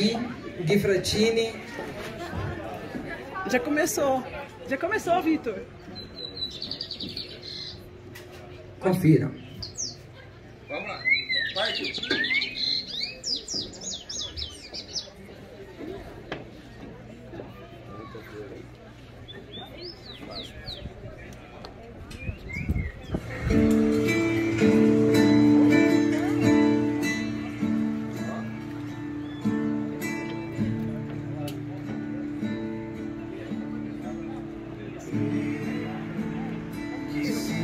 Gui, Fratini. Já começou. Já começou, Vitor. Confiram. Vamos lá. Partiu. you.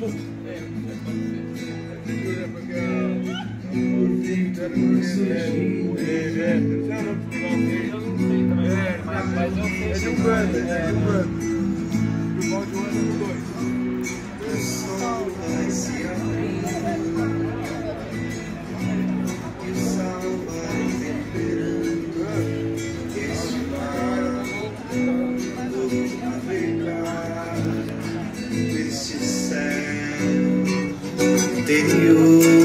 tipo. É de um grande, é de um ano. E o balde É de um dois. de